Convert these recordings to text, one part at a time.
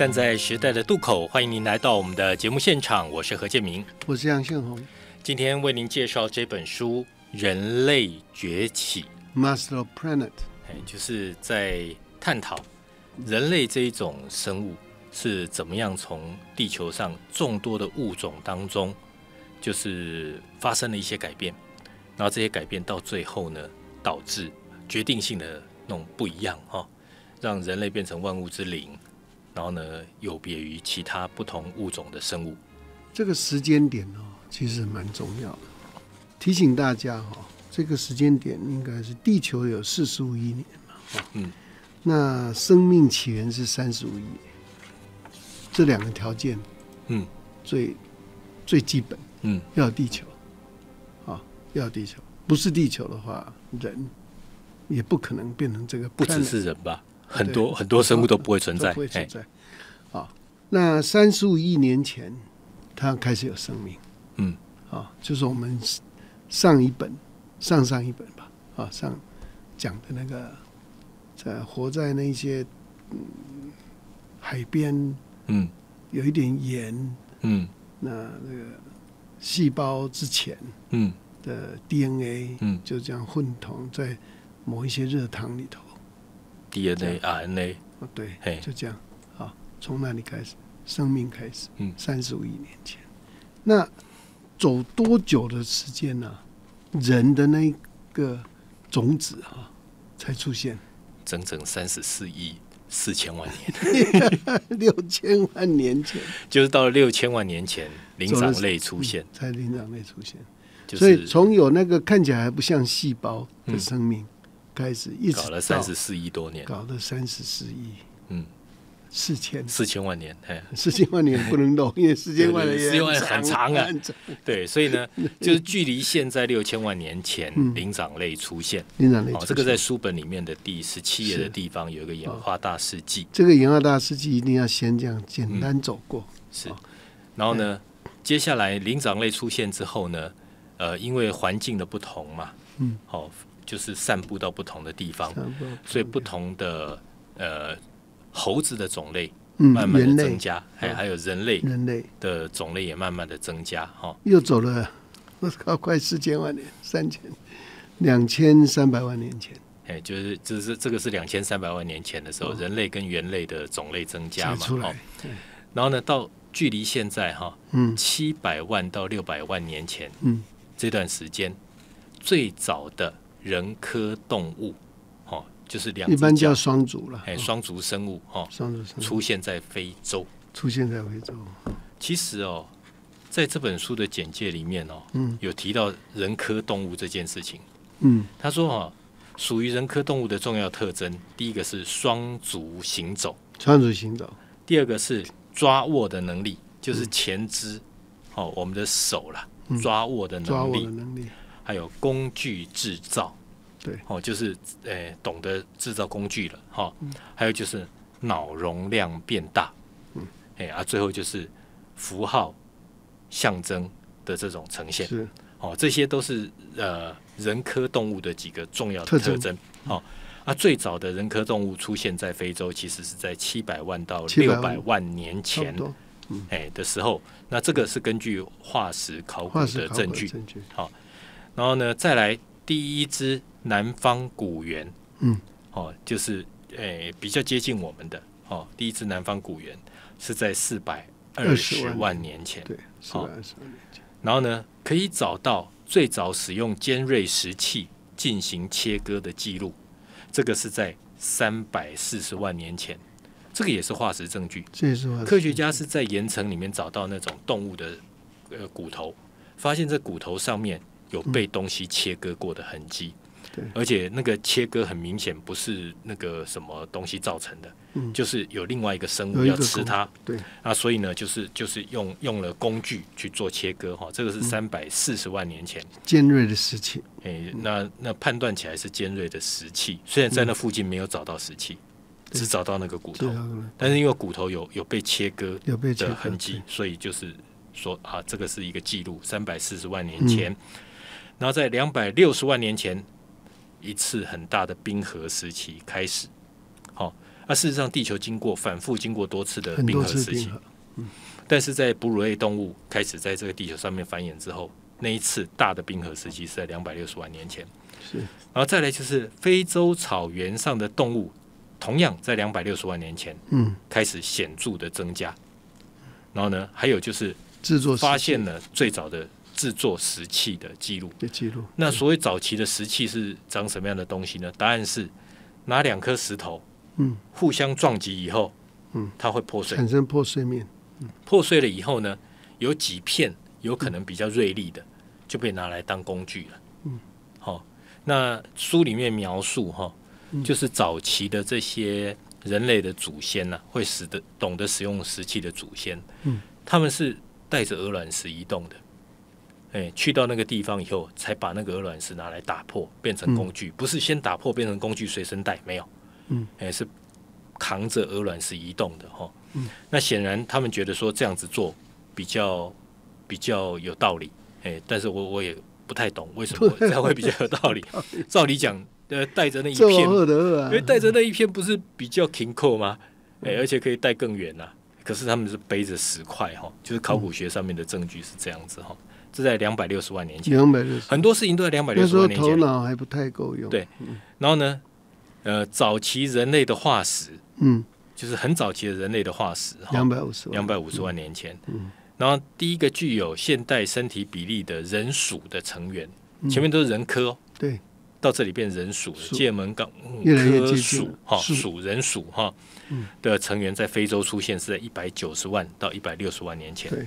站在时代的渡口，欢迎您来到我们的节目现场，我是何建明，我是杨宪宏。今天为您介绍这本书《人类崛起》，Master of Planet，哎，就是在探讨人类这一种生物是怎么样从地球上众多的物种当中，就是发生了一些改变，然后这些改变到最后呢，导致决定性的那种不一样哈，让人类变成万物之灵。然后呢，有别于其他不同物种的生物，这个时间点哦，其实蛮重要的。提醒大家哈，这个时间点应该是地球有四十五亿年嘛，嗯，那生命起源是三十五亿，这两个条件，嗯，最最基本，嗯，要地球，啊，要地球，不是地球的话，人也不可能变成这个，不只是人吧。很多很多生物都不会存在，不会存在。啊，那三十五亿年前，它开始有生命。嗯，啊，就是我们上一本、上上一本吧，啊，上讲的那个，在活在那些嗯海边，嗯，有一点盐，嗯，那那个细胞之前，嗯的 DNA，嗯，就这样混同在某一些热汤里头。DNA、RNA，哦，对，就这样，好，从那里开始，生命开始，嗯，三十五亿年前，那走多久的时间呢？人的那个种子啊，才出现，整整三十四亿四千万年，六千万年前，就是到了六千万年前，灵长类出现，在灵长类出现，所以从有那个看起来还不像细胞的生命。开始一直搞了三十四亿多年，搞了三十四亿，嗯，四千。四千万年，哎，四千万年不能动，因为四千万年四千万很长啊，对，所以呢，就是距离现在六千万年前灵长类出现，灵长类，这个在书本里面的第十七页的地方有一个演化大世纪，这个演化大世纪一定要先这样简单走过，是，然后呢，接下来灵长类出现之后呢，呃，因为环境的不同嘛，嗯，好。就是散布到不同的地方，所以不同的呃猴子的种类慢慢的增加，还还有人类人类。的种类也慢慢的增加。哈。又走了，我靠，快四千万年，三千两千三百万年前，哎，就是这是这个是两千三百万年前的时候，人类跟猿类的种类增加嘛，哦，然后呢，到距离现在哈，嗯，七百万到六百万年前，嗯，这段时间最早的。人科动物，哦，就是两一般叫双足了，哎，双足生物，哈，双足生物。出现在非洲，出现在非洲。其实哦，在这本书的简介里面哦，嗯，有提到人科动物这件事情，嗯，他说哦，属于人科动物的重要特征，第一个是双足行走，双足行走，第二个是抓握的能力，就是前肢，哦，我们的手了，抓握的能力。还有工具制造，对，哦，就是诶，懂得制造工具了，哈。还有就是脑容量变大，嗯，哎啊，最后就是符号象征的这种呈现，是。哦，这些都是呃人科动物的几个重要的特征，哦啊，最早的人科动物出现在非洲，其实是在七百万到六百万年前，哎的时候，那这个是根据化石考古的证据，好。然后呢，再来第一只南方古猿，嗯，哦，就是诶比较接近我们的哦，第一只南方古猿是在四百二十万年前，对，四百二十万年前。然后呢，可以找到最早使用尖锐石器进行切割的记录，这个是在三百四十万年前，这个也是化石证据。这也是科学家是在岩层里面找到那种动物的呃骨头，发现这骨头上面。有被东西切割过的痕迹，对，而且那个切割很明显不是那个什么东西造成的，嗯，就是有另外一个生物要吃它，对，啊，所以呢，就是就是用用了工具去做切割，哈，这个是三百四十万年前尖锐的石器，哎，那那判断起来是尖锐的石器，虽然在那附近没有找到石器，只找到那个骨头，但是因为骨头有有被切割有被的痕迹，所以就是说啊，这个是一个记录，三百四十万年前。然后在两百六十万年前，一次很大的冰河时期开始，好，啊，啊，事实上，地球经过反复经过多次的冰河时期，嗯，但是在哺乳类动物开始在这个地球上面繁衍之后，那一次大的冰河时期是在两百六十万年前，是，然后再来就是非洲草原上的动物，同样在两百六十万年前，嗯，开始显著的增加，然后呢，还有就是制作发现了最早的制作石器的记录，的记录。那所谓早期的石器是长什么样的东西呢？答案是拿两颗石头。嗯，互相撞击以后，嗯，它会破碎，产生破碎面。嗯，破碎了以后呢，有几片有可能比较锐利的，就被拿来当工具了。嗯，好，那书里面描述哈，就是早期的这些人类的祖先呢，会使得懂得使用石器的祖先，嗯，他们是带着鹅卵石移动的，哎，去到那个地方以后，才把那个鹅卵石拿来打破，变成工具，不是先打破变成工具随身带，没有。嗯，哎，是扛着鹅卵石移动的哈。嗯，那显然他们觉得说这样子做比较比较有道理。哎，但是我我也不太懂为什么这样会比较有 道理。照理讲，呃，带着那一片，因为带着那一片不是比较紧扣吗？哎，而且可以带更远呐。可是他们是背着石块哈，就是考古学上面的证据是这样子哈。这在两百六十万年前，两百六十很多事情都在两百六十万年前。头脑还不太够用。对，然后呢？呃，早期人类的化石，嗯，就是很早期的人类的化石，两百五十两百五十万年前，嗯，然后第一个具有现代身体比例的人属的成员，前面都是人科哦，对，到这里变人属了，界门纲科属哈，属。人属哈。的成员在非洲出现是在一百九十万到一百六十万年前，对，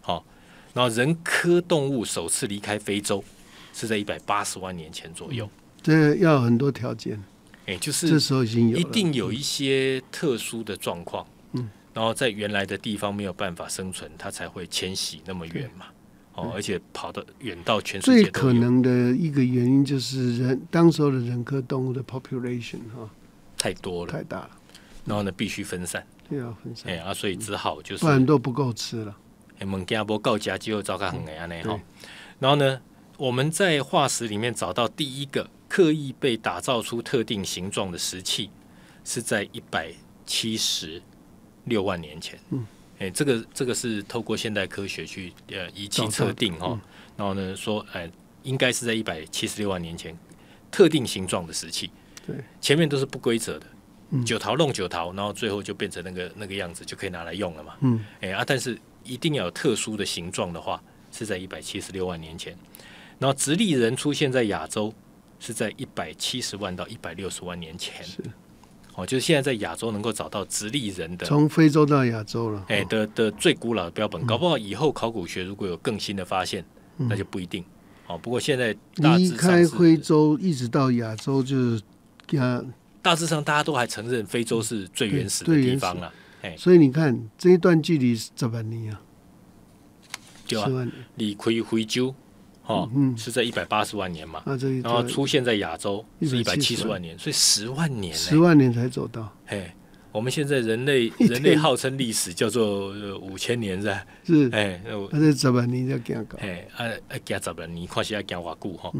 好，然后人科动物首次离开非洲是在一百八十万年前左右，这要很多条件。哎，就是这时候已经有，一定有一些特殊的状况，嗯，然后在原来的地方没有办法生存，它才会迁徙那么远嘛，哦，而且跑到远到全世界。最可能的一个原因就是人当时候的人科动物的 population 哈。太多了，太大了，然后呢必须分散，对啊，分散，哎啊，所以只好就是不然都不够吃了。哎，蒙加波告家就糟糕很难呢哈，然后呢，我们在化石里面找到第一个。刻意被打造出特定形状的石器，是在一百七十六万年前。嗯，哎，这个这个是透过现代科学去呃仪器测定哈，然后呢说，哎，应该是在一百七十六万年前特定形状的石器。对，前面都是不规则的，九桃弄九桃，然后最后就变成那个那个样子，就可以拿来用了嘛。嗯，哎啊，但是一定要有特殊的形状的话，是在一百七十六万年前。然后直立人出现在亚洲。是在一百七十万到一百六十万年前，是。哦，就是现在在亚洲能够找到直立人的，从非洲到亚洲了，哎的的最古老的标本，搞不好以后考古学如果有更新的发现，那就不一定。哦。不过现在离开非洲一直到亚洲，就是大致上大家都还承认非洲是最原始的地方了，哎，所以你看这一段距离怎么尼啊？对啊，离开非洲。哦，是在一百八十万年嘛，然后出现在亚洲是一百七十万年，所以十万年，十万年才走到。嘿，我们现在人类 人类号称历史叫做五千年是吧？是，哎，那这十万年要讲搞，哎，啊啊，讲十万年，看是要讲偌久哈，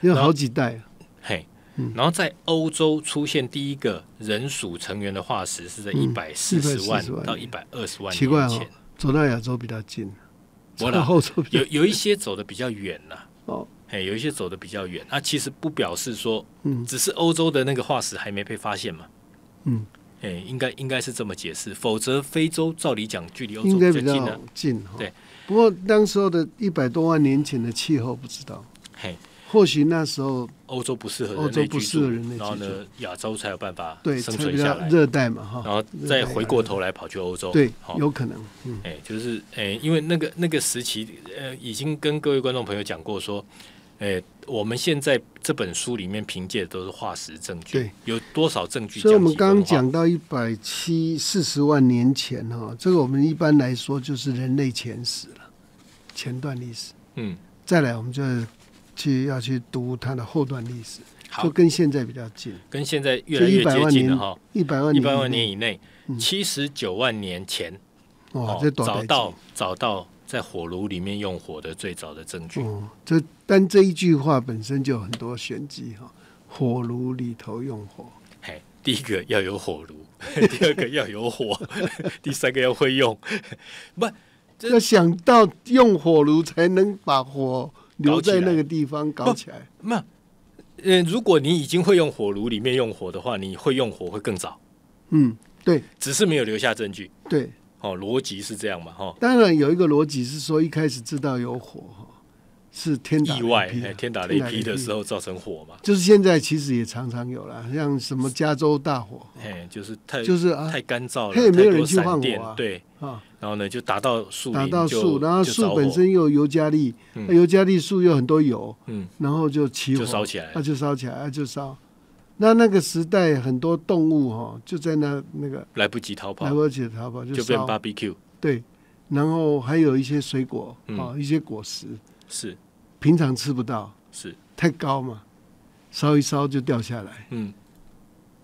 有好几代。嘿，然后在欧洲出现第一个人属成员的化石是在一百四十万到一百二十万年前，走到亚洲比较近。我呢，有有一些走的比较远呐，哦，哎，有一些走的比较远，那其实不表示说，嗯，只是欧洲的那个化石还没被发现嘛，嗯，哎，应该应该是这么解释，否则非洲照理讲距离欧洲比较近，对。不过当时候的一百多万年前的气候不知道，嘿。或许那时候欧洲不适合欧洲不适合人类然后呢，亚洲才有办法对生存下来，热带嘛哈，然后再回过头来跑去欧洲，对，有可能，嗯。哎，就是哎，因为那个那个时期，呃，已经跟各位观众朋友讲过说，哎，我们现在这本书里面凭借的都是化石证据，对，有多少证据？所以我们刚刚讲到一百七四十万年前哈，这个我们一般来说就是人类前史了，前段历史，嗯，再来我们就。去要去读它的后段历史，就跟现在比较近，跟现在越来越接近了哈。一百万一百万年以内，七十九万年前，哦，这找到找到在火炉里面用火的最早的证据。哦，这但这一句话本身就很多玄机哈，火炉里头用火，嘿，第一个要有火炉，第二个要有火，第三个要会用。不，要想到用火炉才能把火留在那个地方搞起来。那，呃，如果你已经会用火炉里面用火的话，你会用火会更早。嗯，对，只是没有留下证据。对，哦，逻辑是这样嘛？哈，当然有一个逻辑是说，一开始知道有火哈。是天意外，天打雷劈的时候造成火嘛？就是现在其实也常常有了，像什么加州大火，哎，就是太就是太干燥了，他也没有人去换火，对。啊，然后呢就打到树，打到树，然后树本身又有尤加利，尤加利树又很多油，嗯，然后就起火，就烧起来，那就烧起来，那就烧。那那个时代很多动物哈就在那那个来不及逃跑，来不及逃跑就变 barbecue，对，然后还有一些水果啊，一些果实。是。平常吃不到，是。太高嘛，烧一烧就掉下来。嗯，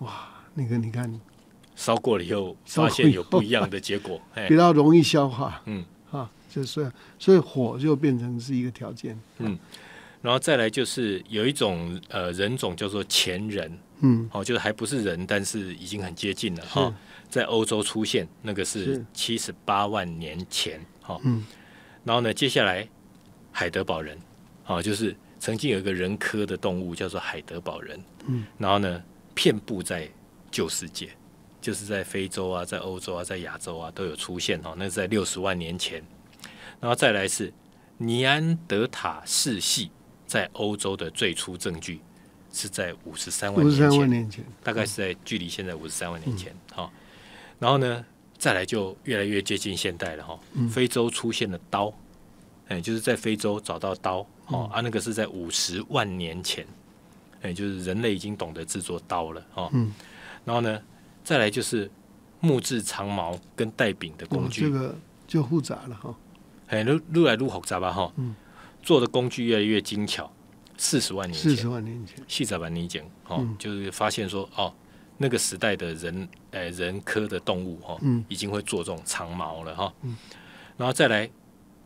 哇，那个你看，烧过了以后，发现有不一样的结果，比较容易消化。嗯，啊，就是所以火就变成是一个条件。嗯，然后再来就是有一种呃人种叫做前人，嗯，哦，就是还不是人，但是已经很接近了哈，在欧洲出现，那个是。七十八万年前。哈，嗯，然后呢，接下来海德堡人。啊，就是曾经有一个人科的动物叫做海德堡人，嗯，然后呢，遍布在旧世界，就是在非洲啊，在欧洲啊，在亚洲啊都有出现哦。那是在六十万年前，然后再来是尼安德塔氏系在欧洲的最初证据是在五十三万年前，大概是在距离现在五十三万年前。好，然后呢，再来就越来越接近现代了哈。非洲出现了刀。哎，就是在非洲找到刀哦，啊，那个是在五十万年前，哎，就是人类已经懂得制作刀了哦。嗯，然后呢，再来就是木质长矛跟带柄的工具，这个就复杂了哈。哎，撸撸来撸复杂吧哈。嗯，做的工具越来越精巧。四十万年前，四十万年前，细仔版你讲哦，就是发现说哦，那个时代的人，哎，人科的动物哈，嗯，已经会做这种长矛了哈。嗯，然后再来。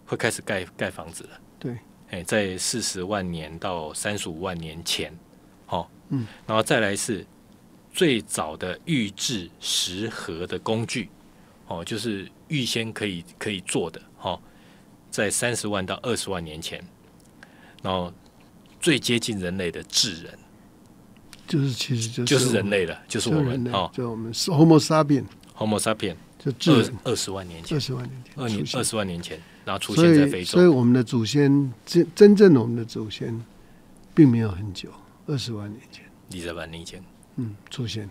会开始盖盖房子了，对，哎，在四十万年到三十五万年前，哦，嗯，然后再来是最早的预制石盒的工具，哦，就是预先可以可以做的，哦，在三十万到二十万年前，然后最接近人类的智人，就是其实就是就是人类了，就是我们，哦，就我们 Homo sapien，Homo sapien，就二二十万年前，二十万年前，二年二十万年前。然后出现在非洲，所以我们的祖先真真正的我们的祖先，并没有很久，二十万年前，二十万年前，嗯，出现。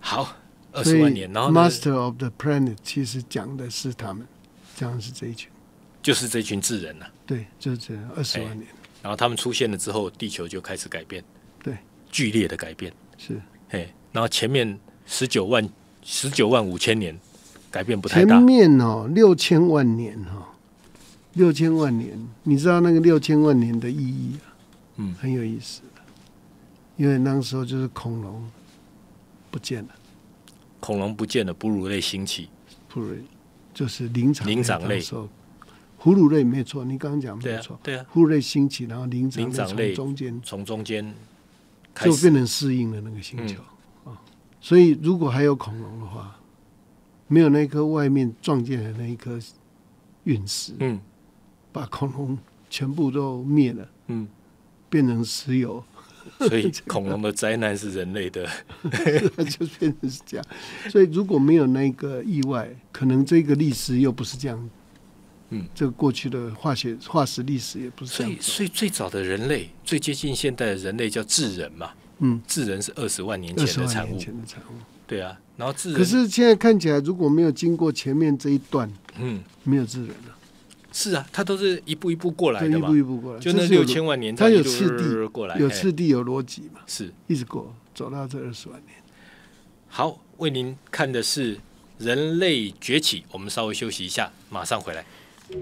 好，二十万年，然后 Master of the Planet 其实讲的是他们，讲的是这一群，就是这群智人呐。对，就是这样，二十万年。然后他们出现了之后，地球就开始改变，对，剧烈的改变是，嘿，然后前面十九万十九万五千年。改变不太大。前面哦，六千万年哈，六千万年，你知道那个六千万年的意义啊？嗯，很有意思的，因为那个时候就是恐龙不见了，恐龙不见了，哺乳类兴起，哺乳就是灵长灵长类，哺乳类没错，你刚刚讲没错，对啊，哺乳类兴起，然后灵长类中间从中间就变成适应了那个星球。啊，所以如果还有恐龙的话。没有那颗外面撞进来那一颗陨石，嗯，把恐龙全部都灭了，嗯，变成石油，所以恐龙的灾难是人类的，就变成是这样。所以如果没有那个意外，可能这个历史又不是这样。嗯，这个过去的化学化石历史也不是这样。所以，所以最早的人类，最接近现代的人类叫智人嘛？嗯，智人是二十万年前的产物。对啊。然后智人，可是现在看起来，如果没有经过前面这一段，嗯，没有智人了。是啊，他都是一步一步过来的嘛，一步一步过来，就那六千万年，他有次第过来，有次第有逻辑嘛，是一直过走到这二十万年。好，为您看的是人类崛起，我们稍微休息一下，马上回来。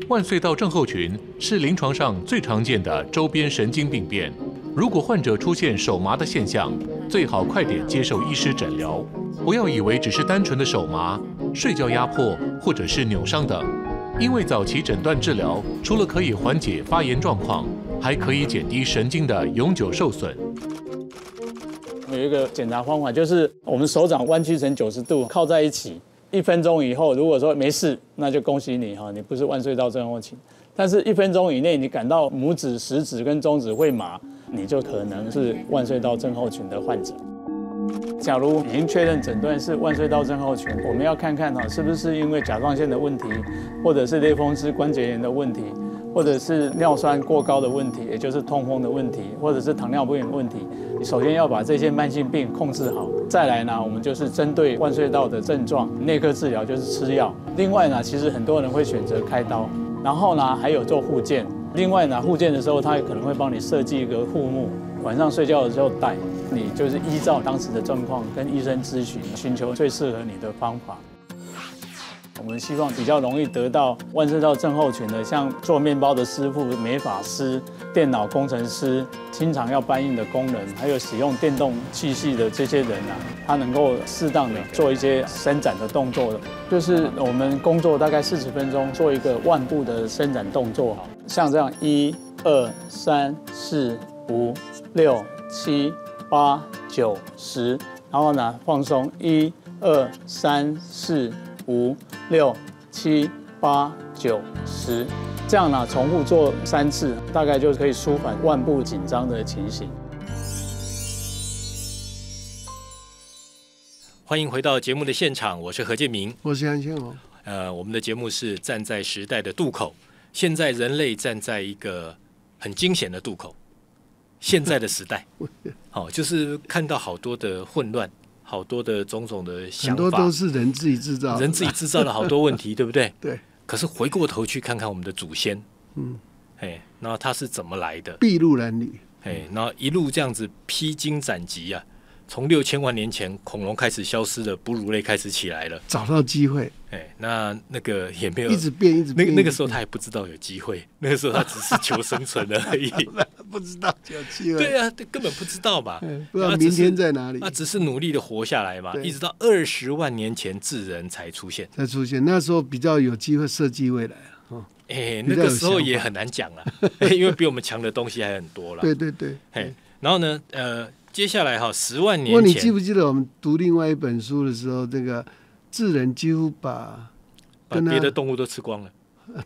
腕隧道症候群是临床上最常见的周边神经病变。如果患者出现手麻的现象，最好快点接受医师诊疗，不要以为只是单纯的手麻、睡觉压迫或者是扭伤等。因为早期诊断治疗，除了可以缓解发炎状况，还可以减低神经的永久受损。有一个检查方法，就是我们手掌弯曲成九十度，靠在一起，一分钟以后，如果说没事，那就恭喜你哈，你不是万岁到症候群。但是，一分钟以内你感到拇指、食指跟中指会麻，你就可能是万岁到症候群的患者。假如已经确认诊断是万岁到症候群，我们要看看哈，是不是因为甲状腺的问题，或者是类风湿关节炎的问题，或者是尿酸过高的问题，也就是痛风的问题，或者是糖尿病的问题。你首先要把这些慢性病控制好，再来呢，我们就是针对万岁到的症状，内科治疗就是吃药。另外呢，其实很多人会选择开刀。然后呢，还有做护健。另外呢，护健的时候，他也可能会帮你设计一个护目，晚上睡觉的时候戴。你就是依照当时的状况跟医生咨询，寻求最适合你的方法。我们希望比较容易得到万圣道症候群的，像做面包的师傅、美发师、电脑工程师、经常要搬运的工人，还有使用电动器械的这些人啊，他能够适当的做一些伸展的动作的，就是我们工作大概四十分钟做一个腕部的伸展动作，像这样一二三四五六七八九十，然后呢放松一二三四。五六七八九十，这样呢，重复做三次，大概就可以舒缓腕部紧张的情形。欢迎回到节目的现场，我是何建明，我是杨庆龙。呃，我们的节目是站在时代的渡口，现在人类站在一个很惊险的渡口，现在的时代，好，就是看到好多的混乱。好多的种种的想法，很多都是人自己制造，人自己制造了好多问题，对不对？对。可是回过头去看看我们的祖先，嗯，哎，那他是怎么来的？筚路蓝缕，哎，然后一路这样子披荆斩棘啊。从六千万年前恐龙开始消失的哺乳类开始起来了，找到机会。哎，那那个也没有一直变，一直那那个时候他也不知道有机会，那个时候他只是求生存而已，不知道有机会。对啊，根本不知道吧，不知道明天在哪里。他只是努力的活下来嘛，一直到二十万年前智人才出现，才出现。那时候比较有机会设计未来啊。哎，那个时候也很难讲了，因为比我们强的东西还很多了。对对对。嘿，然后呢，呃。接下来哈，十万年前。不过你记不记得我们读另外一本书的时候，这个智人几乎把把别的动物都吃光了，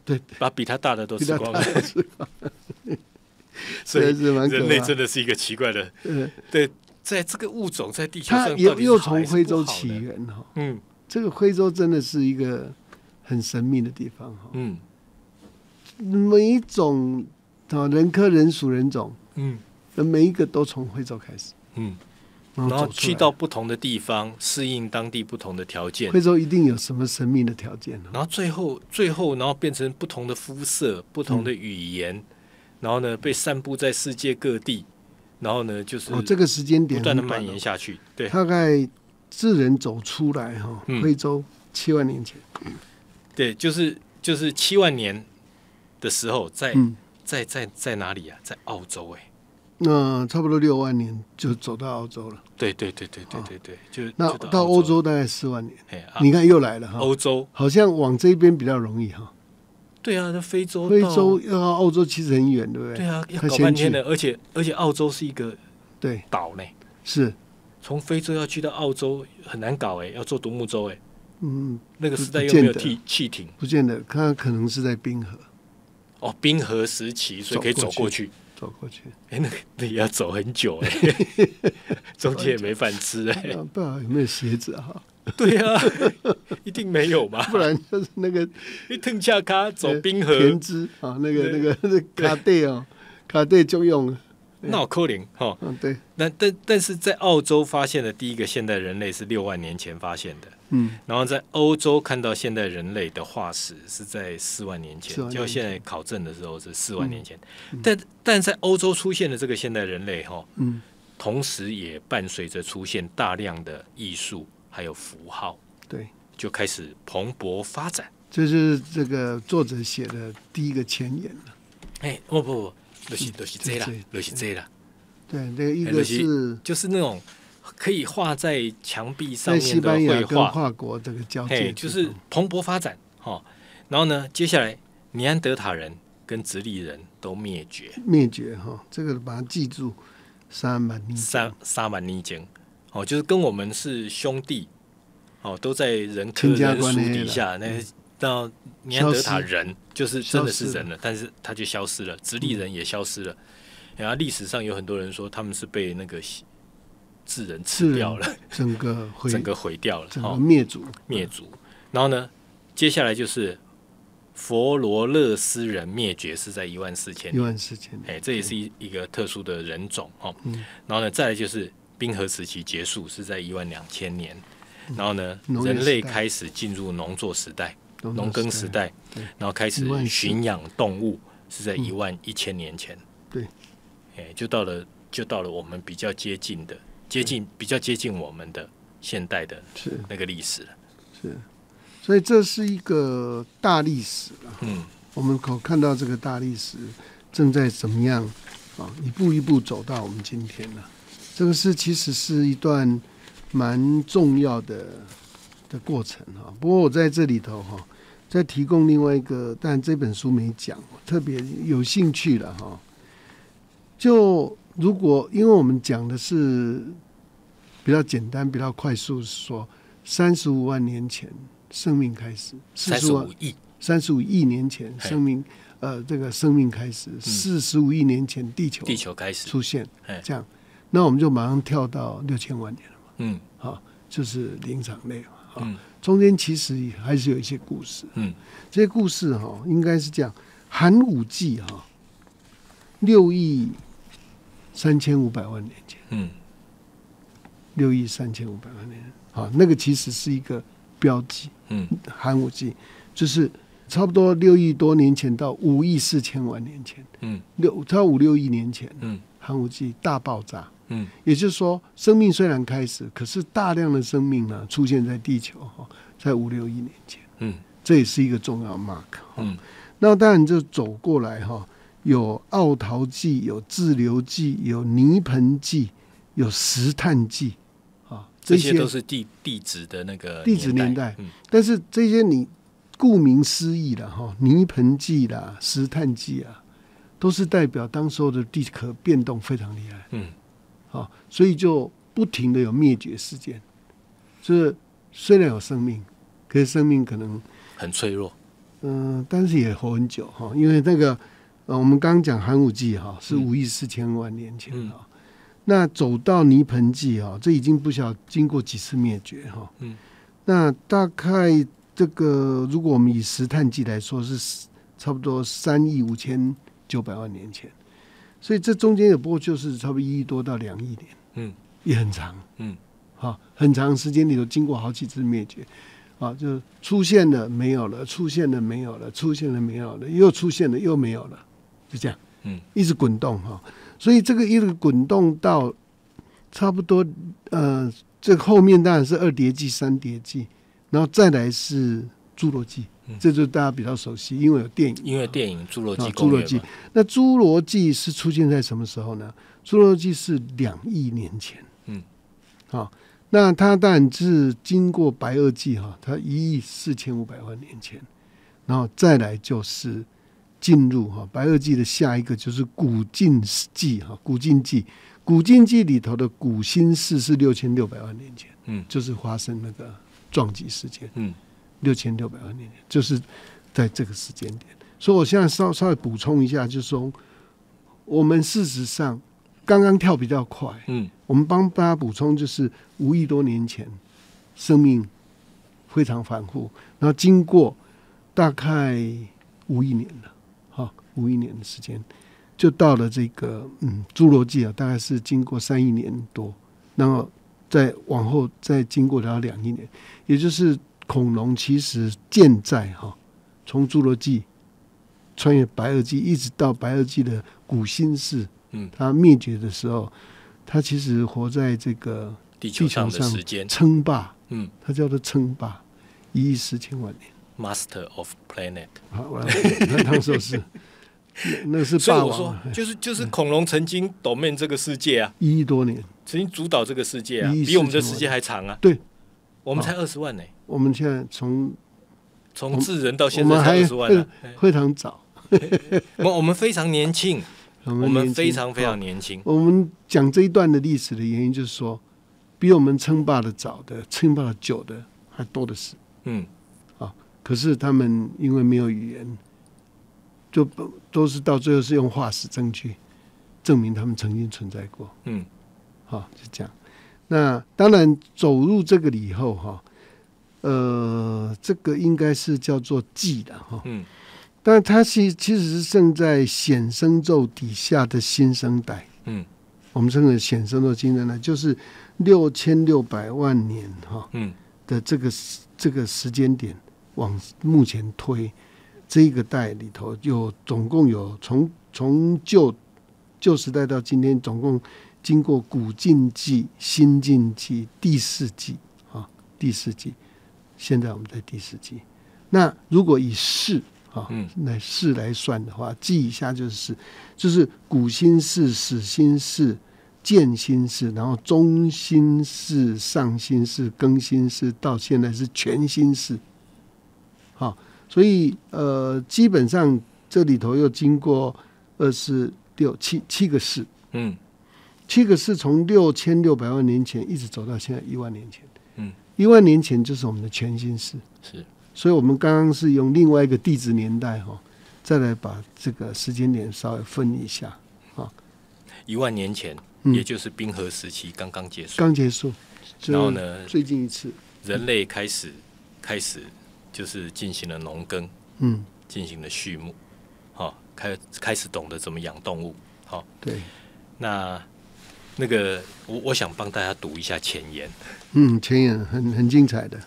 对，把比他大的都吃光了。所以人类真的是一个奇怪的，对，在这个物种在地球上，又又从非洲起源哈。嗯，这个非洲真的是一个很神秘的地方哈。嗯，每一种啊，人科人属人种，嗯。那每一个都从惠州开始，嗯，然后去到不同的地方，适应当地不同的条件。惠州一定有什么神秘的条件然后最后，最后，然后变成不同的肤色、不同的语言，然后呢，被散布在世界各地。然后呢，就是哦，这个时间点不断的蔓延下去。对，大概智人走出来哈，惠州七万年前。对，就是就是七万年的时候，在在在在哪里啊？在澳洲哎。那差不多六万年就走到澳洲了。对对对对对对对，就那到欧洲大概四万年。你看又来了哈。欧洲好像往这边比较容易哈。对啊，那非洲非洲要到澳洲其实很远，对不对？对啊，要搞半天的，而且而且澳洲是一个对岛呢，是从非洲要去到澳洲很难搞哎，要坐独木舟哎。嗯，那个时代又没有气气艇，不见得，它可能是在冰河。哦，冰河时期，所以可以走过去。走过去，哎，那那也要走很久哎，中间也没饭吃哎，不知道有没有鞋子啊？对呀，一定没有嘛，不然就是那个一腾下卡走冰河，田枝啊，那个那个那卡带哦，卡带就用。闹科林哈，嗯对，那但但是在澳洲发现的第一个现代人类是六万年前发现的，嗯，然后在欧洲看到现代人类的化石是在四万年前，就现在考证的时候是四万年前，但但在欧洲出现的这个现代人类哈，嗯，同时也伴随着出现大量的艺术还有符号，对，就开始蓬勃发展，这是这个作者写的第一个前言。了，哎，不不不。都是都是这啦，都是这啦。对，那一个是就是那种可以画在墙壁上面的绘画，跨国这个交界，就是蓬勃发展哈。然后呢，接下来尼安德塔人跟直立人都灭绝，灭绝哈。这个把它记住，沙满尼沙沙满尼经，哦，就是跟我们是兄弟，哦，都在人科人属底下，那到尼安德塔人就是真的是人了，但是他就消失了，直立人也消失了。然后历史上有很多人说他们是被那个智人吃掉了，整个整个毁掉了，整个灭族。灭族。然后呢，接下来就是佛罗勒斯人灭绝是在一万四千一万四千哎，这也是一一个特殊的人种哦。然后呢，再来就是冰河时期结束是在一万两千年，然后呢，人类开始进入农作时代、农耕时代，然后开始驯养动物是在一万一千年前。对。哎，就到了，就到了我们比较接近的、接近比较接近我们的现代的是那个历史了。是，所以这是一个大历史了。嗯，我们可看到这个大历史正在怎么样啊，一步一步走到我们今天了。这个是其实是一段蛮重要的的过程哈。不过我在这里头哈，再提供另外一个，但这本书没讲，特别有兴趣了哈。就如果，因为我们讲的是比较简单、比较快速，说三十五万年前生命开始，三十五亿，三十五亿年前生命，呃，这个生命开始，四十五亿年前地球地球开始。出现，这样，那我们就马上跳到六千万年了嘛，嗯，好，就是灵长类嘛，嗯，中间其实还是有一些故事，嗯，这些故事哈，应该是这样，寒武纪哈，六亿。三千五百万年前，嗯，六亿三千五百万年，好，那个其实是一个标记，嗯，寒武纪就是差不多六亿多年前到五亿四千万年前，嗯，六差五六亿年前，嗯，寒武纪大爆炸，嗯，也就是说，生命虽然开始，可是大量的生命呢出现在地球哈，在五六亿年前，嗯，这也是一个重要 mark，嗯，那当然就走过来哈。有奥陶纪，有自流纪，有泥盆纪，有石炭纪，啊，这些都是地地质的那个地质年代。嗯，但是这些你顾名思义的哈，泥盆纪啦、石炭纪啊，都是代表当时候的地壳变动非常厉害。嗯，啊，所以就不停的有灭绝事件。就是虽然有生命，可是生命可能很脆弱。嗯，但是也活很久哈，因为那个。呃，我们刚刚讲寒武纪哈，是五亿四千万年前哈。那走到泥盆纪哈，这已经不晓经过几次灭绝哈。嗯。那大概这个，如果我们以石炭纪来说，是差不多三亿五千九百万年前。所以这中间也不过就是差不多一亿多到两亿年。嗯。也很长。嗯。好，很长时间里头经过好几次灭绝，啊，就出现了没有了，出现了没有了，出现了没有了，又出现了又没有了。就这样，嗯，一直滚动哈，所以这个一直滚动到差不多，呃，这后面当然是二叠纪、三叠纪，然后再来是侏罗纪，这就大家比较熟悉，因为有电影，因为电影《侏罗纪》。侏罗纪，那侏罗纪是出现在什么时候呢？侏罗纪是两亿年前，嗯，好，那它当然是经过白垩纪哈，它一亿四千五百万年前，然后再来就是。进入哈白垩纪的下一个就是古晋纪哈古晋纪。古晋纪里头的古新世是六千六百万年前，嗯，就是发生那个撞击事件，嗯，六千六百万年前就是在这个时间点。所以我现在稍稍微补充一下，就是说我们事实上刚刚跳比较快，嗯，我们帮大家补充就是五亿多年前生命非常繁复，然后经过大概五亿年了。五亿年的时间，就到了这个嗯侏罗纪啊，大概是经过三亿年多，然后再往后再经过了两亿年，也就是恐龙其实健在哈，从侏罗纪穿越白垩纪，一直到白垩纪的古新世，嗯，它灭绝的时候，它其实活在这个地球上的时间。称霸，嗯，它叫做称霸一亿四千万年，Master of Planet，好，那当时是。那是霸王，就是 就是恐龙曾经 domain 这个世界啊，一亿多年，曾经主导这个世界啊，比我们的世界还长啊。对，我们才二十万呢。我们现在从从智人到现在才二十万呢，非常早。我我们非常年轻，我们非常非常年轻。我们讲这一段的历史的原因，就是说，比我们称霸的早的、称霸的久的还多的是。嗯，啊，可是他们因为没有语言，就都是到最后是用化石证据证明他们曾经存在过。嗯，好，就这样。那当然走入这个里以后，哈，呃，这个应该是叫做记的哈。嗯。但它其其实是正在显生咒底下的新生代，嗯，我们称为显生咒新生代，就是六千六百万年哈，嗯的这个这个时间点往目前推，这一个代里头有总共有从从旧旧时代到今天，总共经过古禁忌、新晋纪、第四纪啊，第四纪，现在我们在第四纪。那如果以世啊，来世来算的话，记一下就是，就是古新世、始新世、建新世，然后中新世、上新世、更新世，到现在是全新世。好，所以呃，基本上这里头又经过二四六七七个市，嗯，七个市从六千六百万年前一直走到现在一万年前，嗯，一万年前就是我们的全新世，是。所以，我们刚刚是用另外一个地质年代哈，再来把这个时间点稍微分一下。啊。一万年前，嗯。也就是冰河时期刚刚结束，刚结束。然后呢，最近一次，人类开始开始就是进行了农耕，嗯，进行了畜牧，好，开开始懂得怎么养动物，好，对。那那个，我我想帮大家读一下前言。嗯，前言很很精彩的。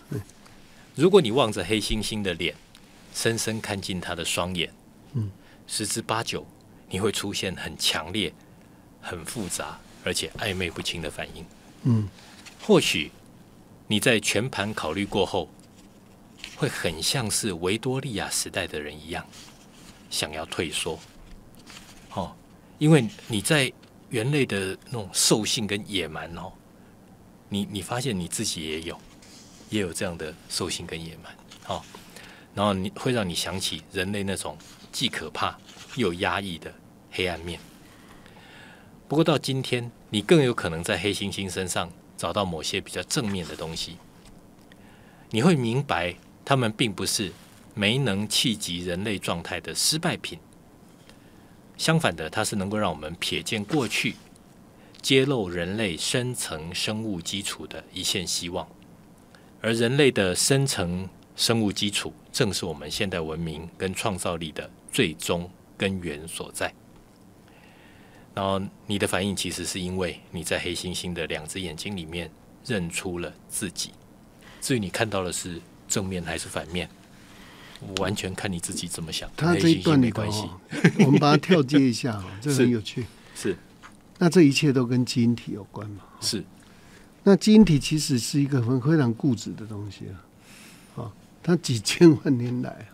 如果你望着黑猩猩的脸，深深看进他的双眼，嗯，十之八九你会出现很强烈、很复杂而且暧昧不清的反应，嗯，或许你在全盘考虑过后，会很像是维多利亚时代的人一样，想要退缩，哦，因为你在人类的那种兽性跟野蛮哦，你你发现你自己也有。也有这样的兽性跟野蛮，哦，然后你会让你想起人类那种既可怕又压抑的黑暗面。不过到今天，你更有可能在黑猩猩身上找到某些比较正面的东西。你会明白，他们并不是没能企及人类状态的失败品。相反的，它是能够让我们瞥见过去、揭露人类深层生物基础的一线希望。而人类的深层生物基础，正是我们现代文明跟创造力的最终根源所在。然后你的反应其实是因为你在黑猩猩的两只眼睛里面认出了自己。至于你看到的是正面还是反面，完全看你自己怎么想。他这一段没关系，我们把它跳接一下，这很有趣。是，那这一切都跟基因体有关嘛？是。那基因体其实是一个很非常固执的东西啊，啊，它几千万年来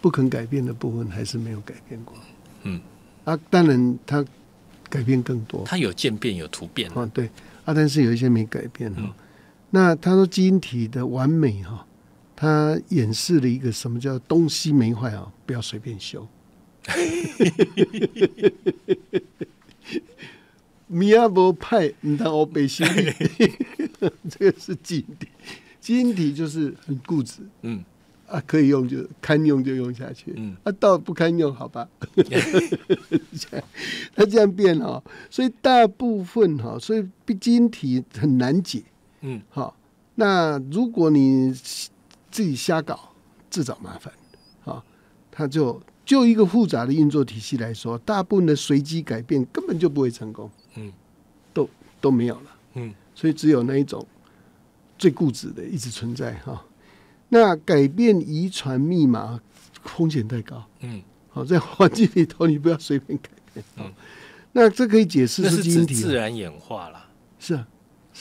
不肯改变的部分还是没有改变过，嗯，啊，当然它改变更多，它有渐变有突变啊，对，啊，但是有一些没改变哈。那他说基因体的完美哈，他演示了一个什么叫东西没坏啊，不要随便修。米亚伯派，你当我北西，这个是基因体，基因体就是很固执，嗯，啊，可以用就堪用就用下去，嗯，啊，到不堪用，好吧，他这样变哈，所以大部分哈，所以基因体很难解，嗯，好，那如果你自己瞎搞，自找麻烦，啊，他就就一个复杂的运作体系来说，大部分的随机改变根本就不会成功。嗯，都都没有了。嗯，所以只有那一种最固执的一直存在哈。那改变遗传密码风险太高。嗯，好，在环境里头你不要随便改变。嗯，那这可以解释是基因体自然演化了。是啊，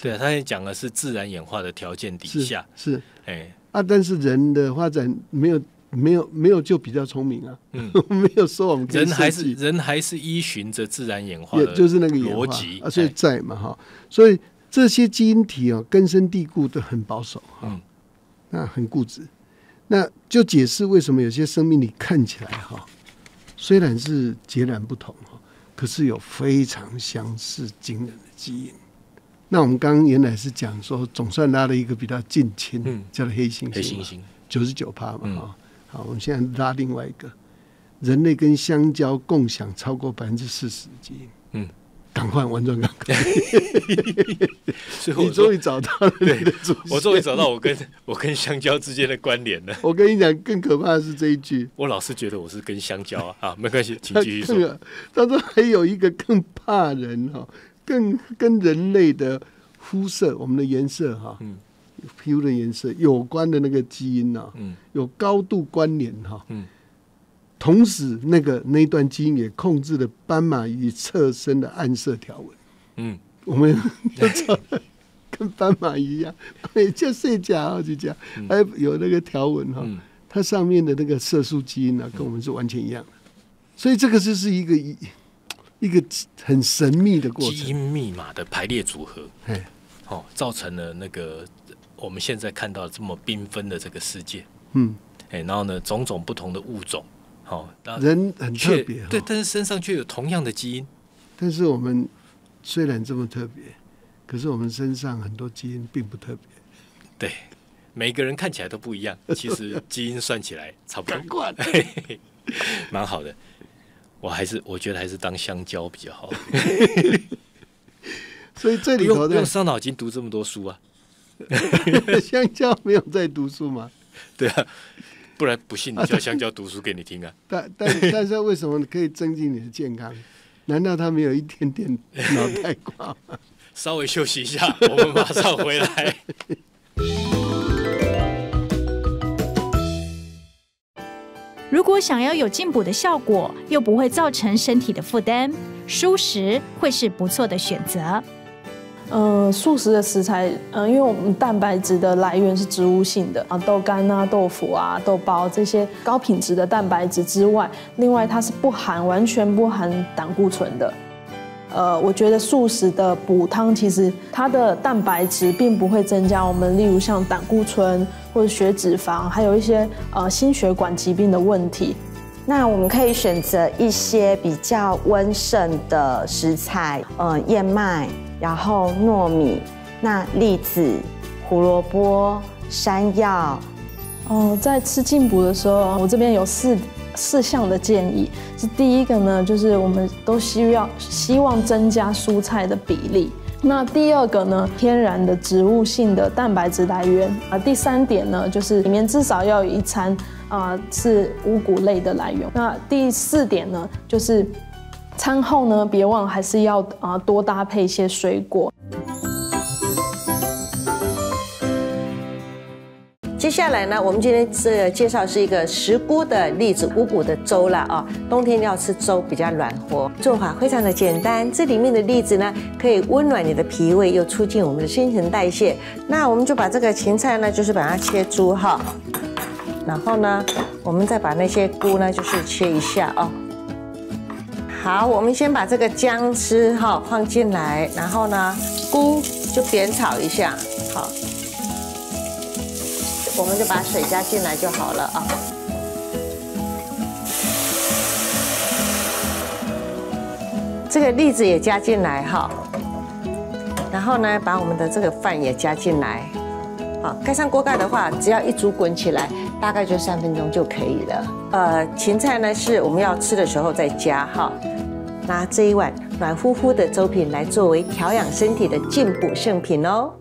对啊，他也讲的是自然演化的条件底下是哎啊，但是人的发展没有。没有没有就比较聪明啊，嗯，没有说我们人还是人还是依循着自然演化，也就是那个逻辑啊，所以在嘛哈，所以这些基因体啊根深蒂固的很保守哈，那很固执，那就解释为什么有些生命你看起来哈，虽然是截然不同哈，可是有非常相似惊人的基因那我们刚刚原来是讲说，总算拉了一个比较近亲，嗯，叫做黑猩猩，黑猩猩九十九趴嘛，哈。好，我们现在拉另外一个，人类跟香蕉共享超过百分之四十基因，嗯。赶快完全赶快！你终于找到了你的主我终于找到我跟 我跟香蕉之间的关联了。我跟你讲，更可怕的是这一句。我老是觉得我是跟香蕉啊，好，没关系，请继续说。他说还有一个更怕人哈，更跟人类的肤色、我们的颜色哈，嗯，皮肤的颜色有关的那个基因呢，嗯，有高度关联哈，嗯。同时，那个那段基因也控制了斑马鱼侧身的暗色条纹。嗯，我们 就找跟斑马鱼一样，就睡觉就这样，还有那个条纹哈，它上面的那个色素基因呢，跟我们是完全一样的。所以这个就是一个一一个很神秘的过程，基因密码的排列组合，哎，哦，造成了那个我们现在看到这么缤纷的这个世界。嗯，哎，然后呢，种种不同的物种。哦，人很特别，对，但是身上却有同样的基因。但是我们虽然这么特别，可是我们身上很多基因并不特别。对，每个人看起来都不一样，其实基因算起来差不多。蛮好的，我还是我觉得还是当香蕉比较好。所以这里头不用伤脑筋读这么多书啊。香蕉没有在读书吗？对啊。不然不信，你叫香蕉读书给你听啊！但但但是为什么可以增进你的健康？难道他没有一点点脑袋瓜吗？稍微休息一下，我们马上回来。如果想要有进补的效果，又不会造成身体的负担，素食会是不错的选择。嗯，素食的食材，嗯，因为我们蛋白质的来源是植物性的啊，豆干啊、豆腐啊、豆包这些高品质的蛋白质之外，另外它是不含完全不含胆固醇的。呃，我觉得素食的补汤其实它的蛋白质并不会增加我们，例如像胆固醇或者血脂肪，还有一些呃心血管疾病的问题。那我们可以选择一些比较温肾的食材，呃，燕麦。然后糯米、那栗子、胡萝卜、山药。哦，在吃进补的时候，我这边有四四项的建议。是第一个呢，就是我们都需要希望增加蔬菜的比例。那第二个呢，天然的植物性的蛋白质来源啊。第三点呢，就是里面至少要有一餐啊是五谷类的来源。那第四点呢，就是。餐后呢，别忘还是要啊多搭配一些水果。接下来呢，我们今天这介绍是一个石菇的栗子五谷的粥了啊。冬天要吃粥比较暖和，做法非常的简单。这里面的栗子呢，可以温暖你的脾胃，又促进我们的新陈代谢。那我们就把这个芹菜呢，就是把它切粗哈，然后呢，我们再把那些菇呢，就是切一下哦。好，我们先把这个姜丝哈放进来，然后呢，菇就煸炒一下，好，我们就把水加进来就好了啊。这个栗子也加进来哈，然后呢，把我们的这个饭也加进来，好，盖上锅盖的话，只要一煮滚起来，大概就三分钟就可以了。呃，芹菜呢是我们要吃的时候再加哈。拿这一碗暖乎乎的粥品来作为调养身体的进补圣品哦。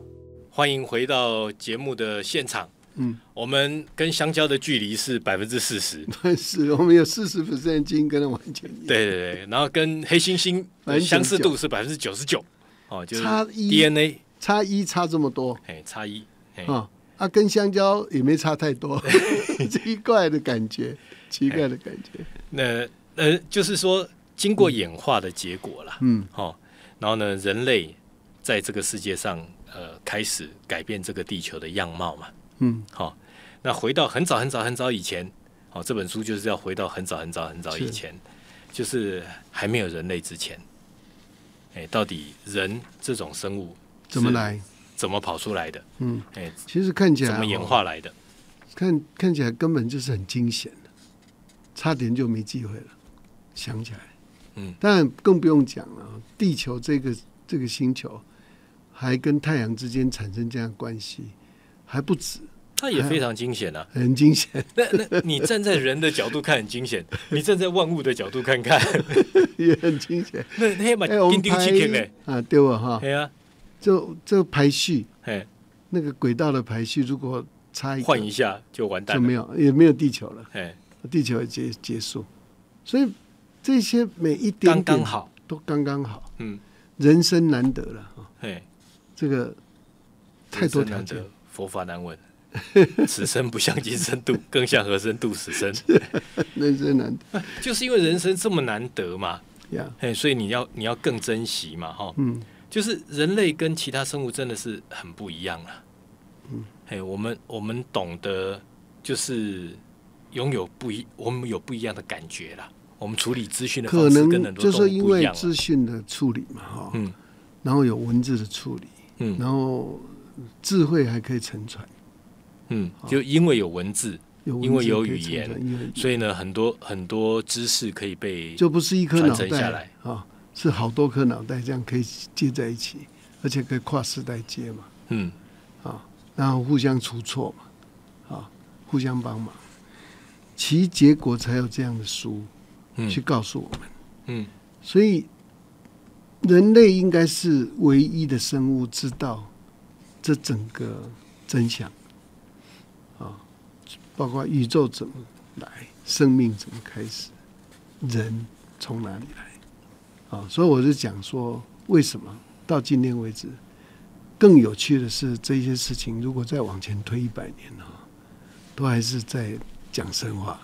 欢迎回到节目的现场。嗯，我们跟香蕉的距离是百分之四十。是，我们有四十 percent 基因跟它完全一样。对对对，然后跟黑猩猩相似度是百分之九十九。哦，就是差一 DNA 差一差这么多。哎，差一。啊，啊，跟香蕉也没差太多。奇怪的感觉，奇怪的感觉。那呃，就是说。经过演化的结果了，嗯，好，然后呢，人类在这个世界上，呃，开始改变这个地球的样貌嘛，嗯，好，那回到很早很早很早以前，好，这本书就是要回到很早很早很早以前，就是还没有人类之前，哎，到底人这种生物怎么来，怎么跑出来的？嗯，哎，其实看起来怎么演化来的？看看起来根本就是很惊险的，差点就没机会了，想起来。嗯，但更不用讲了。地球这个这个星球，还跟太阳之间产生这样关系，还不止。它也非常惊险啊，很惊险。那那你站在人的角度看很惊险，你站在万物的角度看看。也很惊险。那那把钉钉气片嘞啊，对吧？哈，对啊，就这排序，哎，那个轨道的排序，如果差一换一下就完蛋，就没有也没有地球了，哎，地球结结束。所以这些每一点刚刚好，都刚刚好。嗯，人生难得了哈，哎，这个太多条件，佛法难闻。此生不像今生度，更像何生度此生。人生难。得，就是因为人生这么难得嘛，呀，哎，所以你要你要更珍惜嘛，哈，嗯，就是人类跟其他生物真的是很不一样啊，嗯，哎，我们我们懂得就是拥有不一，我们有不一样的感觉啦，我们处理资讯的可能就是因为资讯的处理嘛，哈，嗯，然后有文字的处理，嗯，然后智慧还可以沉传。嗯，就因为有文字，因为有语言，所以呢，很多很多知识可以被就不是一颗脑袋下来。啊，是好多颗脑袋这样可以接在一起，而且可以跨时代接嘛。嗯，啊，然后互相出错嘛，啊，互相帮忙，其结果才有这样的书去告诉我们。嗯，所以人类应该是唯一的生物知道这整个真相。包括宇宙怎么来，生命怎么开始，人从哪里来？啊，所以我就讲说，为什么到今天为止，更有趣的是这些事情，如果再往前推一百年呢，都还是在讲神话，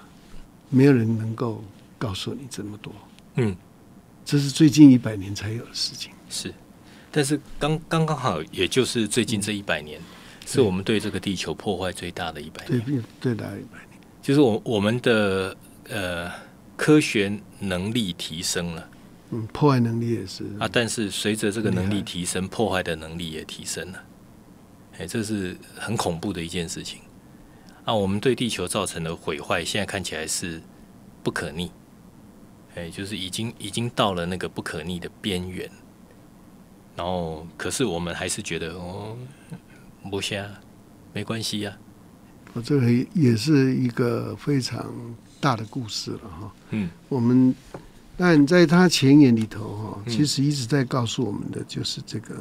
没有人能够告诉你这么多。嗯，这是最近一百年才有的事情。是，但是刚刚刚好，也就是最近这一百年。是我们对这个地球破坏最大的一百年，对，最大的一百年，就是我我们的呃科学能力提升了，嗯，破坏能力也是啊，但是随着这个能力提升，破坏的能力也提升了，哎，这是很恐怖的一件事情。啊！我们对地球造成的毁坏，现在看起来是不可逆，哎，就是已经已经到了那个不可逆的边缘，然后可是我们还是觉得哦。不下，没关系呀。我这个也是一个非常大的故事了哈。嗯，我们但在他前言里头哈，其实一直在告诉我们的就是这个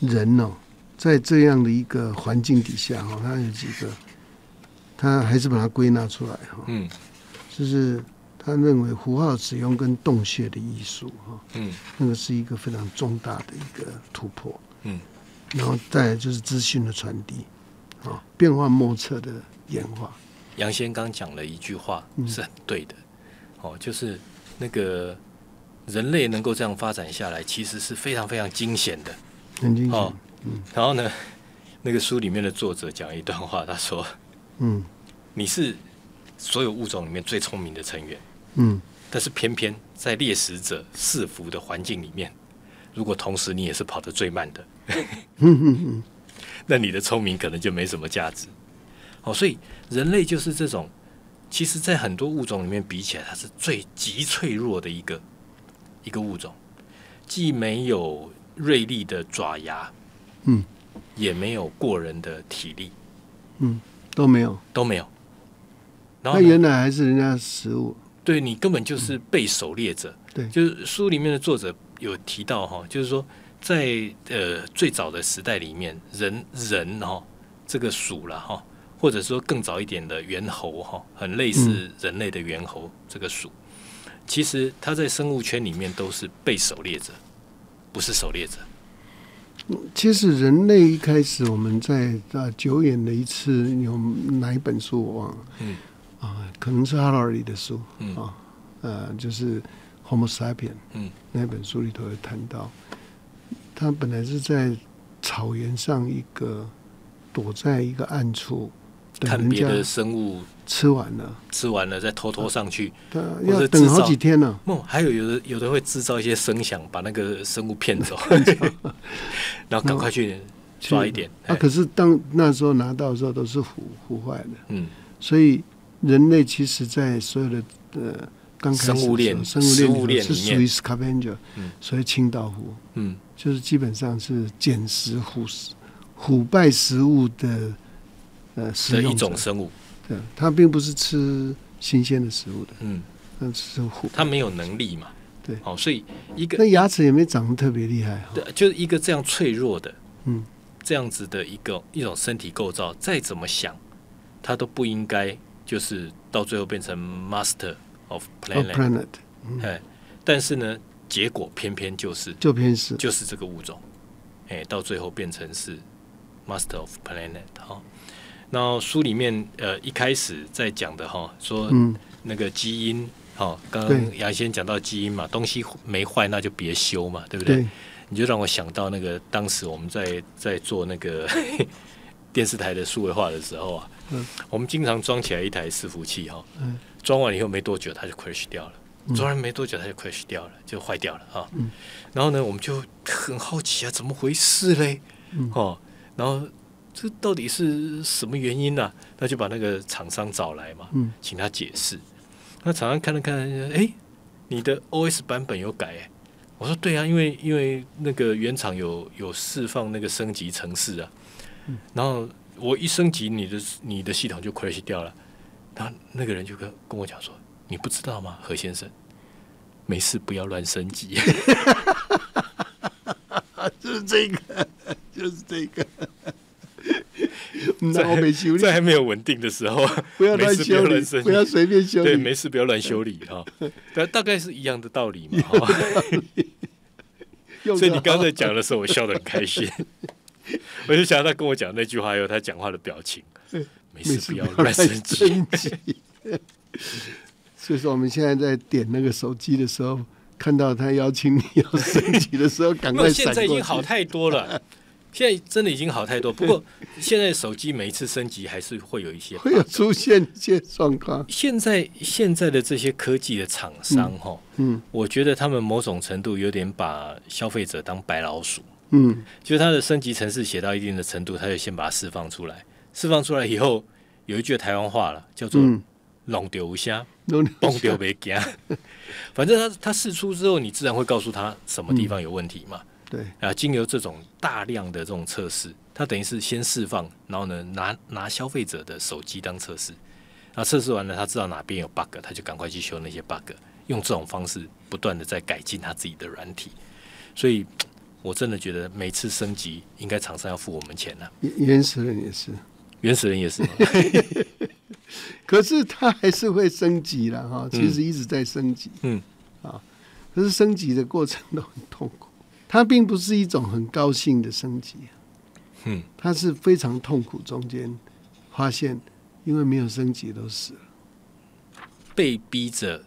人哦，在这样的一个环境底下哈，他有几个，他还是把它归纳出来哈。嗯，就是他认为符号使用跟洞穴的艺术哈，嗯，那个是一个非常重大的一个突破。嗯。然后再来就是资讯的传递，啊，变幻莫测的演化。杨先刚讲了一句话是很对的，哦，就是那个人类能够这样发展下来，其实是非常非常惊险的，很惊险。哦，嗯。然后呢，那个书里面的作者讲一段话，他说：“嗯，你是所有物种里面最聪明的成员，嗯，但是偏偏在猎食者伺伏的环境里面。”如果同时你也是跑得最慢的，那你的聪明可能就没什么价值。哦，所以人类就是这种，其实，在很多物种里面比起来，它是最极脆弱的一个一个物种，既没有锐利的爪牙，嗯，也没有过人的体力，嗯，都没有，都没有。然后原来还是人家食物，对你根本就是被狩猎者。对，就是书里面的作者。有提到哈，就是说，在呃最早的时代里面，人人哈这个鼠了哈，或者说更早一点的猿猴哈，很类似人类的猿猴这个鼠，其实它在生物圈里面都是被狩猎者，不是狩猎者。其实人类一开始我们在啊久远的一次有哪一本书我忘了，嗯。啊，可能是哈拉里的书，嗯。啊，呃就是。Homo sapien，嗯，那本书里头有谈到，他本来是在草原上一个躲在一个暗处，看别的生物吃完了，吃完了再偷偷上去，要等好几天呢。哦，还有有的有的会制造一些声响，把那个生物骗走，然后赶快去抓一点。啊，可是当那时候拿到的时候都是腐腐坏的，嗯，所以人类其实在所有的呃。刚开始生物链，生物链是属于 scavenger，所以清道夫，嗯，就是基本上是捡食腐食腐败食物的呃食用一种生物。对，它并不是吃新鲜的食物的。嗯，那是腐。它没有能力嘛？对。好，所以一个那牙齿也没长得特别厉害。对，就是一个这样脆弱的，嗯，这样子的一个一种身体构造，再怎么想，它都不应该就是到最后变成 master of planet。哎，但是呢，结果偏偏就是就偏是就是这个物种，哎，到最后变成是 master of planet 哈。然后书里面呃一开始在讲的哈，说那个基因哈，刚刚杨先讲到基因嘛，东西没坏那就别修嘛，对不对？你就让我想到那个当时我们在在做那个 电视台的数位化的时候啊，我们经常装起来一台伺服器哈，装完以后没多久它就 crash 掉了。装完没多久，它就 crash 掉了，就坏掉了啊。然后呢，我们就很好奇啊，怎么回事嘞？哦，然后这到底是什么原因呢？那就把那个厂商找来嘛，请他解释。那厂商看了看，哎，你的 OS 版本有改？我说对啊，因为因为那个原厂有有释放那个升级程式啊。然后我一升级，你的你的系统就 crash 掉了。他那个人就跟跟我讲说。你不知道吗，何先生？没事，不要乱升级。就是这个，就是这个。在在还没有稳定的时候，不要乱修理，不要随便修理。对，没事，不要乱修理哈。大大概是一样的道理嘛。所以你刚才讲的时候，我笑得很开心。我就想到他跟我讲那句话，还有他讲话的表情。没事，不要乱升级。所以说，我们现在在点那个手机的时候，看到他邀请你要升级的时候，赶快现在已经好太多了，现在真的已经好太多。不过，现在手机每一次升级还是会有一些会有出现一些状况。现在现在的这些科技的厂商，哈，嗯，我觉得他们某种程度有点把消费者当白老鼠，嗯，就是它的升级程式写到一定的程度，他就先把它释放出来，释放出来以后，有一句台湾话了，叫做。弄丢虾，蹦丢没惊，反正他他试出之后，你自然会告诉他什么地方有问题嘛。对啊，经由这种大量的这种测试，他等于是先释放，然后呢拿拿消费者的手机当测试，那测试完了，他知道哪边有 bug，他就赶快去修那些 bug，用这种方式不断的在改进他自己的软体。所以，我真的觉得每次升级，应该厂商要付我们钱呢。原始人也是，原始人也是。可是它还是会升级了哈，其实一直在升级。嗯，啊，可是升级的过程都很痛苦，它并不是一种很高兴的升级。嗯，它是非常痛苦，中间发现因为没有升级都死了，被逼着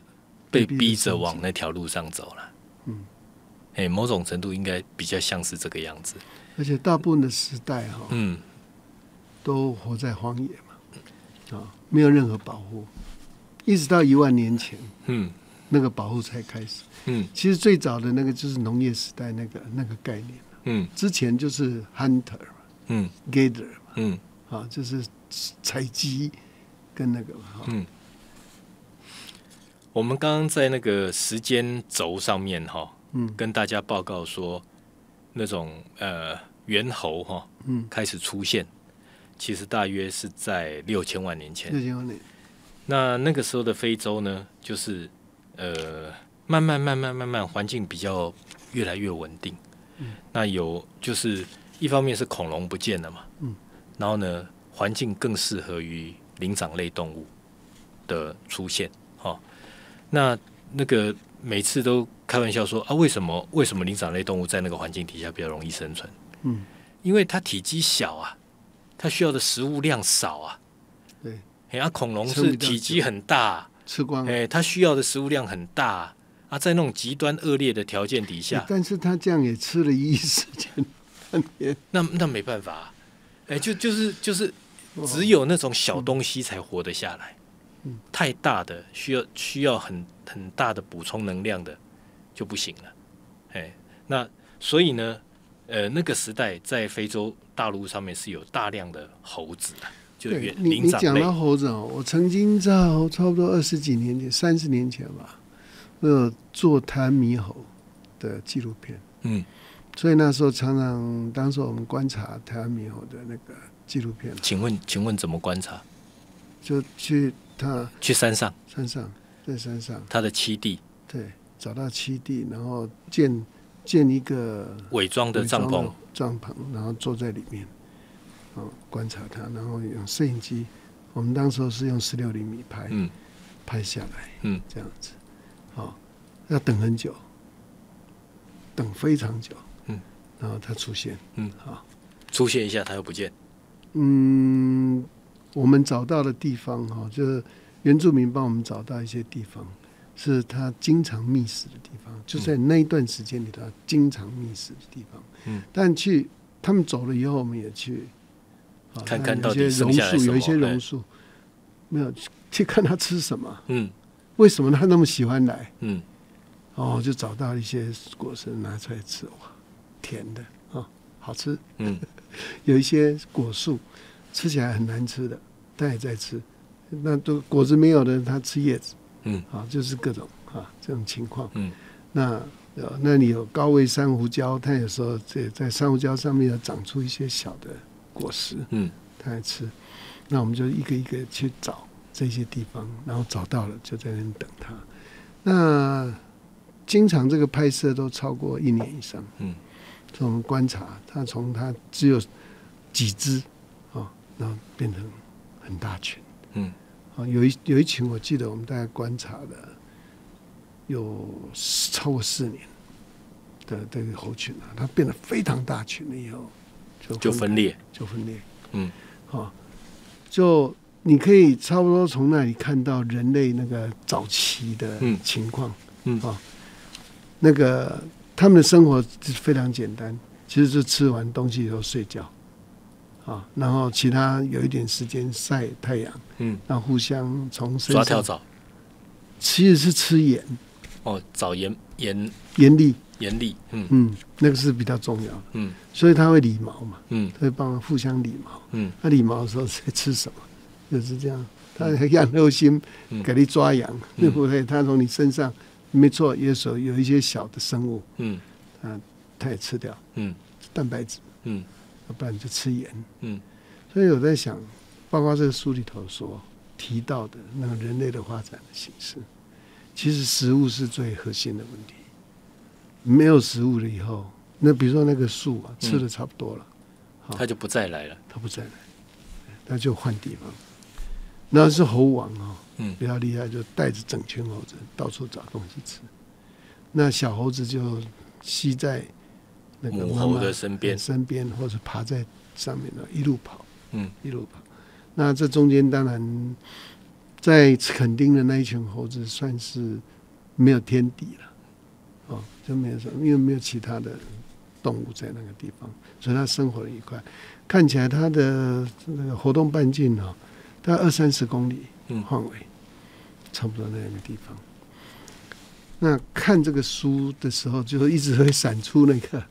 被逼着往那条路上走了。嗯，哎，某种程度应该比较像是这个样子。而且大部分的时代哈，嗯，都活在荒野嘛。啊，没有任何保护，一直到一万年前，嗯，那个保护才开始，嗯，其实最早的那个就是农业时代那个那个概念。嗯，之前就是 hunter，嗯，gather，嗯，啊，就是采集跟那个，嗯，我们刚刚在那个时间轴上面哈，嗯，跟大家报告说，那种呃猿猴哈，嗯，开始出现。其实大约是在六千万年前。六千万年。那那个时候的非洲呢，就是呃，慢慢慢慢慢慢，环境比较越来越稳定。嗯。那有就是一方面是恐龙不见了嘛。嗯。然后呢，环境更适合于灵长类动物的出现。哦。那那个每次都开玩笑说啊，为什么为什么灵长类动物在那个环境底下比较容易生存？嗯。因为它体积小啊。它需要的食物量少啊，对，哎，啊，恐龙是体积很大，吃光，哎，它需要的食物量很大。啊，在那种极端恶劣的条件底下，但是它这样也吃了一时间，那那没办法，哎，就就是就是只有那种小东西才活得下来，嗯，太大的需要需要很很大的补充能量的就不行了，哎，那所以呢，呃，那个时代在非洲。大陆上面是有大量的猴子的，就你你讲到猴子哦，我曾经在差不多二十几年前、三十年前吧，我有做台湾猕猴的纪录片。嗯，所以那时候常常，当时我们观察台湾猕猴的那个纪录片。请问，请问怎么观察？就去他去山上，山上在山上，他的栖地。对，找到栖地，然后建建一个伪装的帐篷，帐篷，然后坐在里面，哦，观察它，然后用摄影机，我们当时候是用十六厘米拍，嗯，拍下来，嗯，这样子，哦，要等很久，等非常久，嗯，然后它出现，嗯，好，出现一下，它又不见，嗯，我们找到的地方，哈，就是原住民帮我们找到一些地方。是他经常觅食的地方，就在那一段时间里头，经常觅食的地方。嗯，但去他们走了以后，我们也去看看到底榕树，有一些榕树，没有去看他吃什么。嗯，为什么他那么喜欢来？嗯，哦，就找到一些果实拿出来吃，哇，甜的啊，好吃。嗯，有一些果树吃起来很难吃的，他也在吃。那都果子没有的，他吃叶子。嗯，啊，就是各种啊这种情况。嗯，那呃，那你有高位珊瑚礁，它有时候在在珊瑚礁上面要长出一些小的果实。嗯，它来吃。那我们就一个一个去找这些地方，然后找到了就在那等它。那经常这个拍摄都超过一年以上。嗯，我们观察它从它只有几只啊，然后变成很大群。嗯。啊，有一有一群，我记得我们大概观察的有超过四年的这个猴群啊，它变得非常大群了以后，就就分裂，就分裂。嗯，好，就你可以差不多从那里看到人类那个早期的情况。嗯，啊，那个他们的生活非常简单，其实是吃完东西以后睡觉。啊，然后其他有一点时间晒太阳，嗯，然后互相从抓跳蚤，其实是吃盐，哦，找盐盐。盐粒。盐粒，嗯。嗯，那个是比较重要。的，嗯，所以它会理毛嘛，嗯，会帮互相理毛，嗯，它理毛的时候在吃什么？就是这样，它养肉心给你抓痒，对不对？它从你身上，没错，有时候有一些小的生物，嗯，啊，它也吃掉，嗯，蛋白质，嗯。要不然就吃盐。嗯，所以我在想，包括这个书里头所提到的那个人类的发展的形式，其实食物是最核心的问题。没有食物了以后，那比如说那个树啊，吃的差不多了，它就不再来了。它不再来，它就换地方。那是猴王啊，嗯，比较厉害，就带着整群猴子到处找东西吃。那小猴子就吸在。母猴的身边，身边或者爬在上面的，一路跑，嗯，一路跑。那这中间当然，在垦丁的那一群猴子算是没有天敌了，哦，就没有什么，因为没有其他的动物在那个地方，所以它生活的愉快。看起来它的那个活动半径哦，大概二三十公里范围，差不多那样的地方。那看这个书的时候，就一直会闪出那个。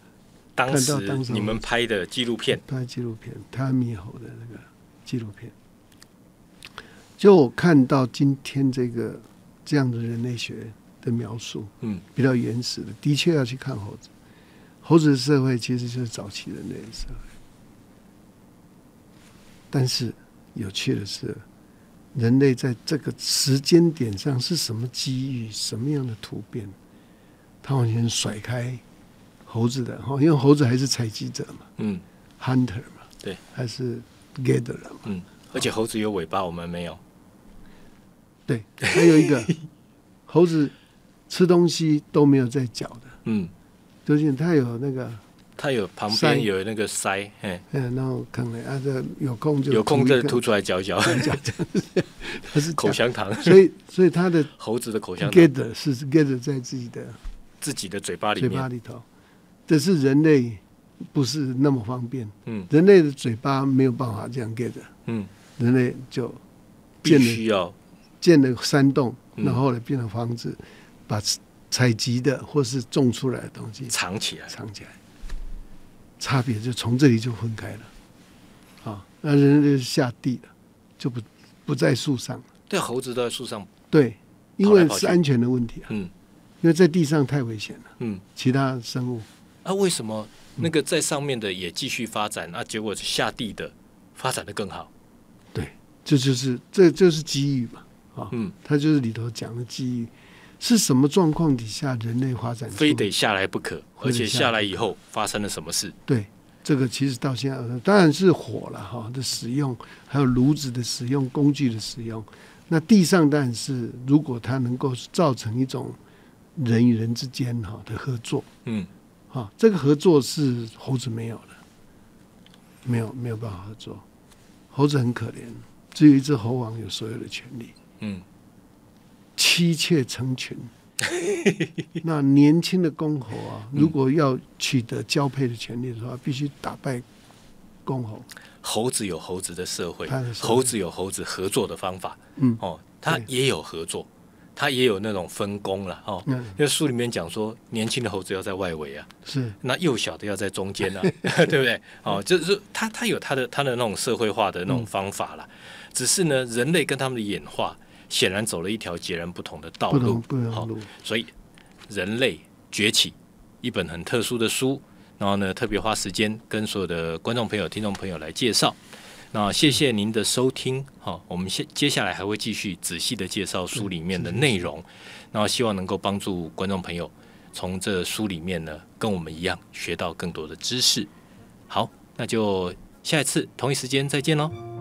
当时你们拍的纪录片，拍纪录片，他猕猴的那个纪录片，就我看到今天这个这样的人类学的描述，嗯，比较原始的，的确要去看猴子。猴子的社会其实就是早期人类的社会，但是有趣的是，人类在这个时间点上是什么机遇，什么样的突变，他完全甩开。猴子的哈，因为猴子还是采集者嘛，嗯，hunter 嘛，对，还是 gatherer 嘛，嗯，而且猴子有尾巴，我们没有。对，还有一个 猴子吃东西都没有在嚼的，嗯，就是它有那个，它有旁边有那个腮，嗯，然后可能啊，这有空就有空就吐出来嚼嚼，嚼嚼，它是口香糖，所以所以它的猴子的口香糖。gather 是 gather 在自己的自己的嘴巴里面，嘴巴里头。这是人类不是那么方便，嗯，人类的嘴巴没有办法这样 get，嗯，人类就建了建了山洞，然后呢变成房子，把采集的或是种出来的东西藏起来，藏起来，差别就从这里就分开了，啊，那人类下地了，就不不在树上了，对，猴子都在树上，对，因为是安全的问题啊，嗯。因为在地上太危险了，嗯，其他生物啊，为什么那个在上面的也继续发展？那结果下地的发展的更好？对，这就是这就是机遇嘛，啊，嗯，它就是里头讲的机遇，是什么状况底下人类发展非得下来不可？而且下来以后发生了什么事？对，这个其实到现在当然是火了哈的使用，还有炉子的使用，工具的使用。那地上当然是，如果它能够造成一种人与人之间哈的合作，嗯，啊，这个合作是猴子没有的，没有没有办法合作，猴子很可怜，只有一只猴王有所有的权利，嗯，妻妾成群，那年轻的公猴啊，如果要取得交配的权利的话，必须打败公猴。猴子有猴子的社会，猴子有猴子合作的方法。嗯，哦，他也有合作，他也有那种分工了。哦，因为书里面讲说，年轻的猴子要在外围啊，是那幼小的要在中间啊，对不对？哦，就是他他有他的他的那种社会化的那种方法了。只是呢，人类跟他们的演化显然走了一条截然不同的道路。好，所以人类崛起，一本很特殊的书。然后呢，特别花时间跟所有的观众朋友、听众朋友来介绍。那谢谢您的收听，哈，我们接接下来还会继续仔细的介绍书里面的内容。那希望能够帮助观众朋友从这书里面呢，跟我们一样学到更多的知识。好，那就下一次同一时间再见喽。